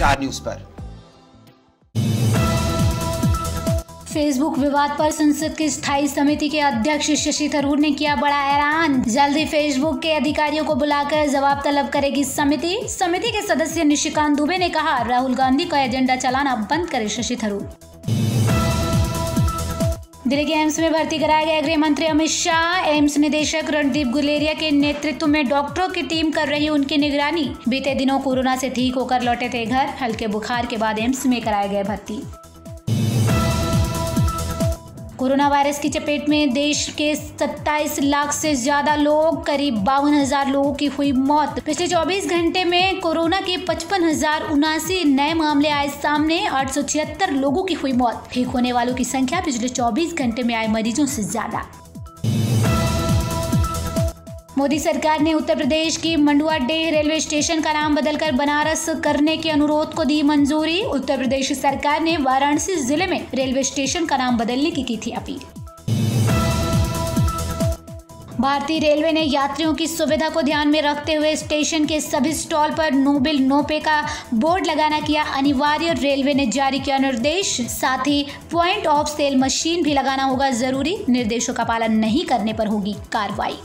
Star news पर। Facebook विवाद पर संसद की स्थायी समिति के अध्यक्ष शशि थरूर ने किया बड़ा ऐलान। जल्द ही फेसबुक के अधिकारियों को बुलाकर जवाब तलब करेगी समिति। समिति के सदस्य निशिकांत दुबे ने कहा, राहुल गांधी का एजेंडा चलाना बंद करे शशि थरूर। दिल्ली के एम्स में भर्ती कराया गया गृह मंत्री अमित शाह। एम्स निदेशक रणदीप गुलेरिया के नेतृत्व में डॉक्टरों की टीम कर रही उनकी निगरानी। बीते दिनों कोरोना से ठीक होकर लौटे थे घर। हल्के बुखार के बाद एम्स में कराया गया भर्ती। कोरोना वायरस की चपेट में देश के 27 लाख से ज़्यादा लोग, करीब बावन हज़ार लोगों की हुई मौत। पिछले 24 घंटे में कोरोना के पचपन हज़ार उनासी नए मामले आए सामने, आठ सौ छिहत्तर लोगों की हुई मौत। ठीक होने वालों की संख्या पिछले 24 घंटे में आए मरीजों से ज़्यादा। मोदी सरकार ने उत्तर प्रदेश की मंडुआ डेह रेलवे स्टेशन का नाम बदलकर बनारस करने के अनुरोध को दी मंजूरी। उत्तर प्रदेश सरकार ने वाराणसी ज़िले में रेलवे स्टेशन का नाम बदलने की की थी अपील। भारतीय रेलवे ने यात्रियों की सुविधा को ध्यान में रखते हुए स्टेशन के सभी स्टॉल पर नो बिल, नो पे का बोर्ड लगाना किया। अनिवार्य रेलवे ने जारी किया निर्देश। साथ ही पॉइंट ऑफ़ सेल मशीन भी लगाना होगा ज़रूरी। निर्देशों का पालन नहीं करने पर होगी कार्रवाई।